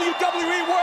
WWE World